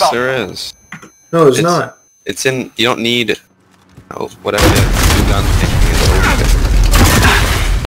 Yes, there is. No, there's It's- not. It's in. You don't need. Oh, whatever. Two guns.